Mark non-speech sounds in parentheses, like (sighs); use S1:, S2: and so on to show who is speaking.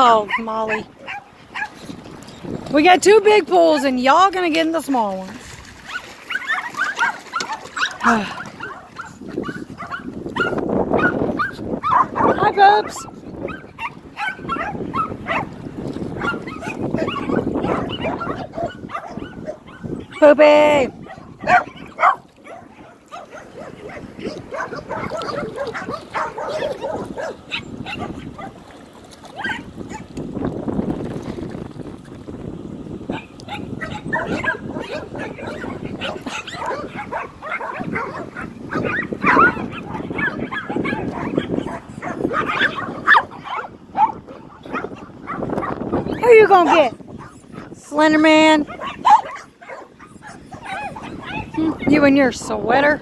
S1: Oh, Molly. We got two big pools and y'all gonna get in the small ones. (sighs) Hi, Bubs. Poopy. Who you gonna get? Slender Man? Hmm, You and your sweater?